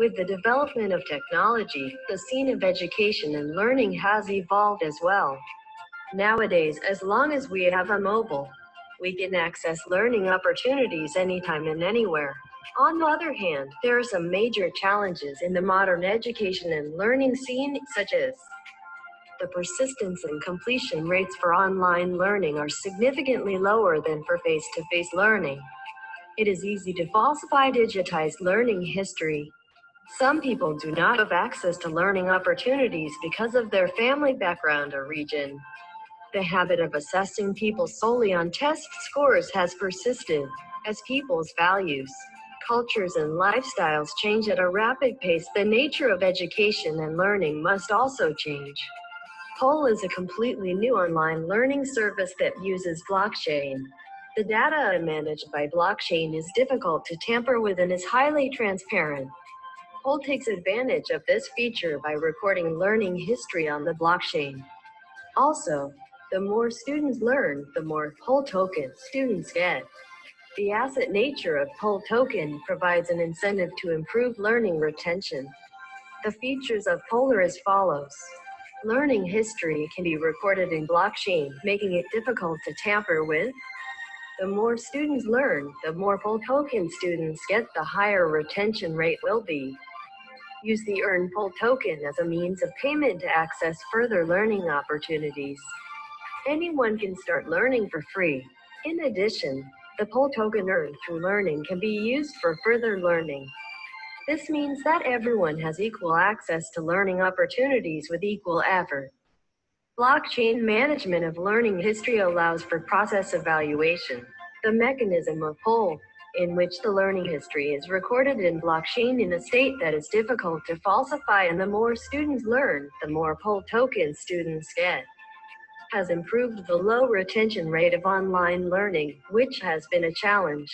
With the development of technology, the scene of education and learning has evolved as well. Nowadays, as long as we have a mobile, we can access learning opportunities anytime and anywhere. On the other hand, there are some major challenges in the modern education and learning scene, such as the persistence and completion rates for online learning are significantly lower than for face to face learning. It is easy to falsify digitized learning history. Some people do not have access to learning opportunities because of their family background or region. The habit of assessing people solely on test scores has persisted as people's values, cultures, and lifestyles change at a rapid pace. The nature of education and learning must also change. PoL is a completely new online learning service that uses blockchain. The data managed by blockchain is difficult to tamper with and is highly transparent. PoL takes advantage of this feature by recording learning history on the blockchain. Also, the more students learn, the more PoL tokens students get. The asset nature of PoL token provides an incentive to improve learning retention. The features of PoL are as follows. Learning history can be recorded in blockchain, making it difficult to tamper with. The more students learn, the more PoL token students get, the higher retention rate will be. Use the Earn PoL token as a means of payment to access further learning opportunities. Anyone can start learning for free. In addition, the PoL token earned through learning can be used for further learning. This means that everyone has equal access to learning opportunities with equal effort. Blockchain management of learning history allows for process evaluation. The mechanism of PoL, in which the learning history is recorded in blockchain in a state that is difficult to falsify and the more students learn, the more PoL tokens students get has improved the low retention rate of online learning, which has been a challenge.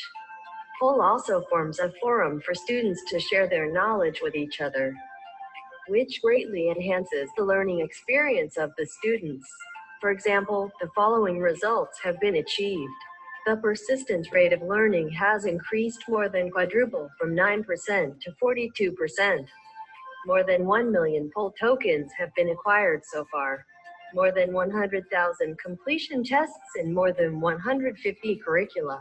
PoL also forms a forum for students to share their knowledge with each other, which greatly enhances the learning experience of the students. For example, the following results have been achieved. The persistence rate of learning has increased more than quadruple from 9% to 42%. More than 1 million PoL tokens have been acquired so far. More than 100,000 completion tests in more than 150 curricula.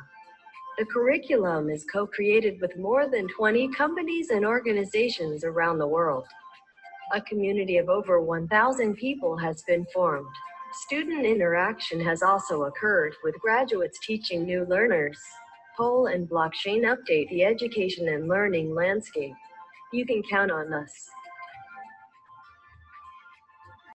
The curriculum is co-created with more than 20 companies and organizations around the world. A community of over 1,000 people has been formed. Student interaction has also occurred with graduates teaching new learners. PoL and blockchain update the education and learning landscape. You can count on us.